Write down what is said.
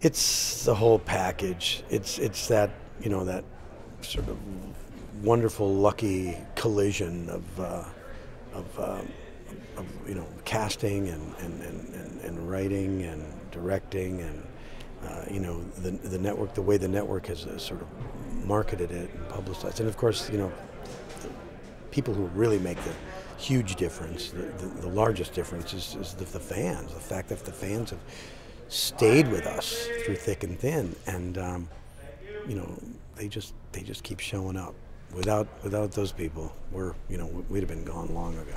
It's the whole package. It's it's that you know that sort of wonderful, lucky collision of uh, of, uh, of you know casting and and, and, and, writing and directing and uh, you know the the network, the way the network has uh, sort of marketed it and publicized, and of course you know people who really make the huge difference, the, the, the largest difference is, is the, the fans. The fact that the fans have stayed with us through thick and thin, and um, you know they just they just keep showing up. Without without those people, we're you know we'd have been gone long ago.